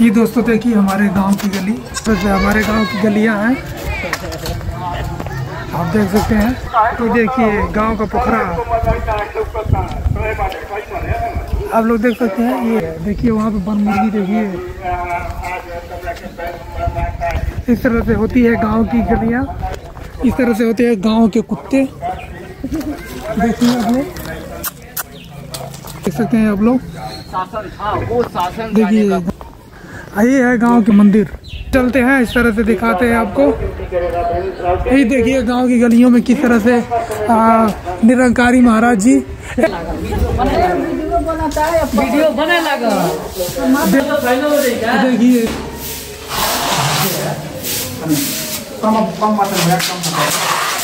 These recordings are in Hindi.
ये दोस्तों देखिए हमारे गाँव की गली वैसे हमारे गाँव की गलियाँ हैं। आप देख सकते हैं ये देखिए गाँव का पोखरा। आप लोग देख सकते हैं ये देखिए वहाँ पे बन मुर्गी देखिए। इस तरह से होती है गाँव की गलियाँ इस तरह से होते हैं गाँव के कुत्ते। देखिए आप लोग देख सकते हैं आप लोग। शासन देखिए ये है गाँव के मंदिर। चलते हैं इस तरह से दिखाते हैं आपको। यही देखिए गाँव की गलियों में किस तरह से निरंकारी महाराज जी। वीडियो बने लगा। देखिए।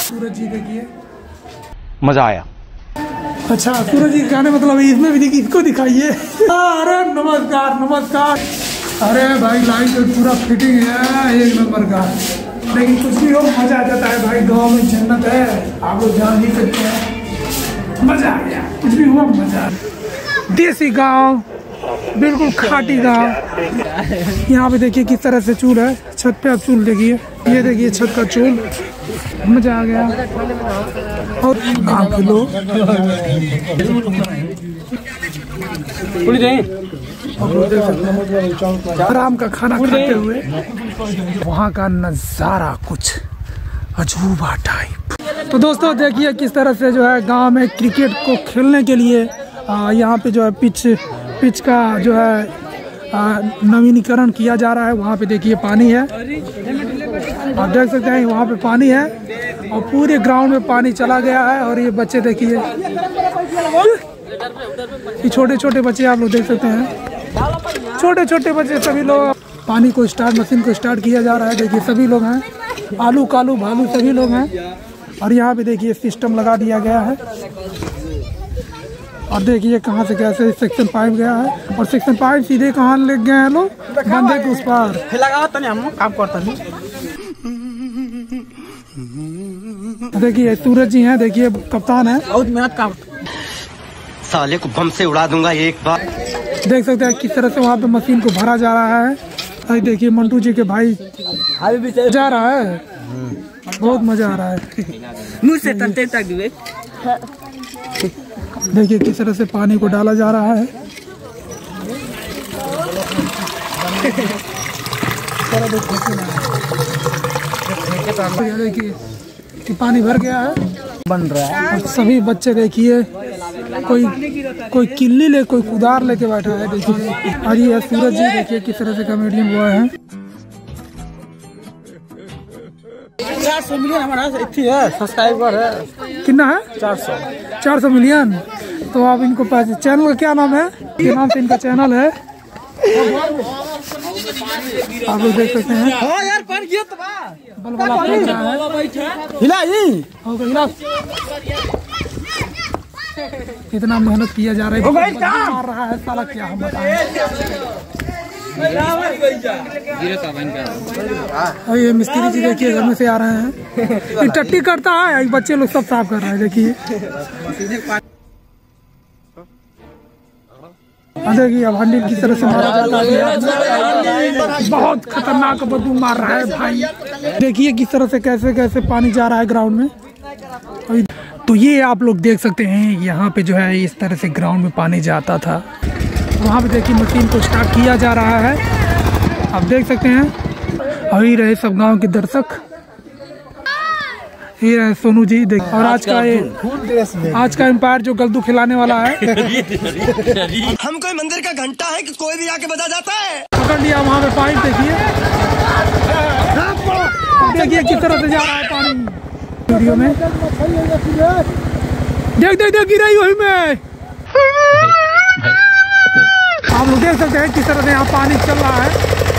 सूरज जी देखिए। मज़ा आया। अच्छा सूरज जी गाने मतलब इसमें भी देखिए इसको दिखाइए। अरे नमस्कार नमस्कार। अरे भाई लाइट तो पूरा फिटिंग है, एक नंबर का। लेकिन कुछ भी हो, मज़ा आ जाता है भाई, गाँव में जन्नत है, आप लोग जान ही सकते हैं। मज़ा आ गया, कुछ भी हुआ, मज़ा देसी गाँव, बिल्कुल खाटी गाँव। यहाँ पे देखिए किस तरह से चूल है, छत पे आप चूल देखिए, ये देखिए छत का चूल। मज़ा आ गया। और के लोग आराम का खाना खाते हुए वहाँ का नज़ारा कुछ अजूबा टाइप तो दोस्तों देखिए किस तरह से जो है गाँव में क्रिकेट को खेलने के लिए यहाँ पे जो है पिच पिच का जो है नवीनीकरण किया जा रहा है। वहाँ पे देखिए पानी है। आप देख सकते हैं वहाँ पे पानी है और पूरे ग्राउंड में पानी चला गया है और ये बच्चे देखिए ये छोटे छोटे बच्चे आप लोग देख सकते हैं। छोटे छोटे बच्चे सभी लोग। पानी को स्टार्ट मशीन को स्टार्ट किया जा रहा है। देखिए सभी लोग हैं। आलू कालू भालू सभी लोग हैं। और यहाँ पे देखिए सिस्टम लगा दिया गया है। और देखिए कहाँ से कैसे सेक्शन पाइप गया है। और सेक्शन पाइप सीधे कहाँ ले गए हैं लोग? बंदे के उस पार। लगाओ तनी हम काम करता नहीं देखिए सूरज जी हैं। देखिए कप्तान है। बहुत मेहनत काम। साले को बम से उड़ा दूँगा एक बार। देख सकते हैं किस तरह से वहाँ पे मशीन को भरा जा रहा है। अरे देखिए मंटू जी के भाई अभी भी जा रहा है। बहुत मज़ा आ रहा है। मुँह से तक देखिए किस तरह से पानी को डाला जा रहा है। देखिए कि पानी भर गया है। बन रहा है। सभी बच्चे देखिए। कोई कोई किल्ली ले कोई कुदार लेके बैठा है देखिए। और ये सूरज जी देखिए किस तरह से कॉमेडियन बॉय हैं। चार सौ मिलियन हमारा इतनी है सब्सक्राइबर है। कितना है? चार सौ। चार सौ मिलियन। तो आप इनको पास चैनल का क्या नाम है? ये नाम से इनका चैनल है। आप लोग देख सकते हैं। हाँ यार पर गया तो है? हिला ही हो इतना मेहनत किया जा रहा है मार रहा है साला क्या हम बताएँ। और ये मिस्त्री जी देखिए घर में से आ रहे हैं। ये टट्टी करता है बच्चे लोग सब साफ़ कर रहे हैं देखिए। हाँ, देखिए अब हंडिल की तरह से मारा जाता है। बहुत खतरनाक बदबू मार रहा है भाई। देखिए किस तरह से कैसे कैसे पानी जा रहा है ग्राउंड में। तो ये आप लोग देख सकते हैं यहाँ पे जो है इस तरह से ग्राउंड में पानी जाता था। वहाँ पे देखिए मशीन को स्टार्ट किया जा रहा है। आप देख सकते हैं। अभी रहे सब गाँव के दर्शक। ये रहे सोनू जी देख। और आज का ये आज का एम्पायर जो गलदू खिलाने वाला है। हम कोई मंदिर का घंटा है कि कोई भी आके बजा जाता है? पकड़ लिया वहाँ पे पाइप देखिए। देखिए किस तरह से जा रहा है पानी। वीडियो में। देख देख देख गिराई वही में। आप लोग देख सकते हैं किस तरह से यहाँ पानी चल रहा है।